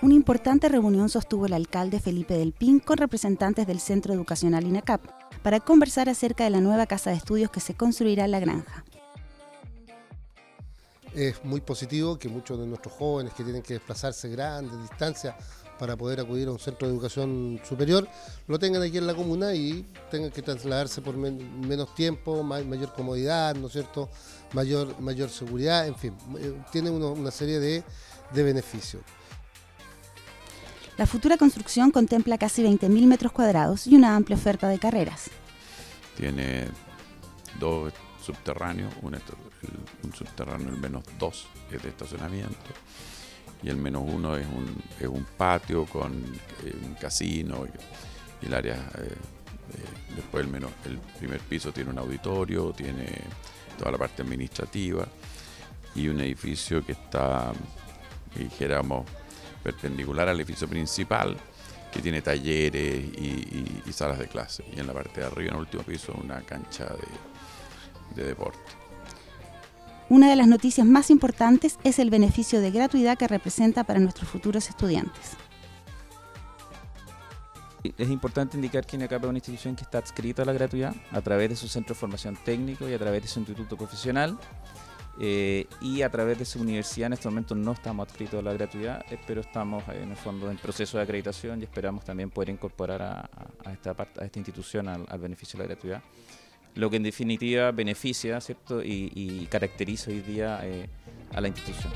Una importante reunión sostuvo el alcalde Felipe del Pin con representantes del Centro Educacional INACAP para conversar acerca de la nueva casa de estudios que se construirá en la granja. Es muy positivo que muchos de nuestros jóvenes que tienen que desplazarse grandes distancias para poder acudir a un centro de educación superior, lo tengan aquí en la comuna y tengan que trasladarse por menos tiempo, mayor comodidad, ¿no es cierto? Mayor, mayor seguridad, en fin, eh, tiene una serie de, de beneficios. La futura construcción contempla casi 20.000 metros cuadrados y una amplia oferta de carreras. Tiene dos subterráneos, un, subterráneo, el menos dos es de estacionamiento y el menos uno es un, patio con eh, un casino y, el área, eh, eh, después el, menos, el primer piso tiene un auditorio, tiene toda la parte administrativa y un edificio que está, dijéramos, perpendicular al edificio principal, que tiene talleres y, salas de clase. Y en la parte de arriba, en el último piso, una cancha de, de deporte. Una de las noticias más importantes es el beneficio de gratuidad que representa para nuestros futuros estudiantes. Es importante indicar que INACAP es una institución que está adscrita a la gratuidad a través de su centro de formación técnico y a través de su instituto profesional eh, y a través de su universidad en este momento no estamos adscritos a la gratuidad, eh, pero estamos eh, en el fondo en proceso de acreditación y esperamos también poder incorporar a, a esta, parte, a esta institución al, al, beneficio de la gratuidad, lo que en definitiva beneficia ¿cierto? y, y caracteriza hoy día eh, a la institución.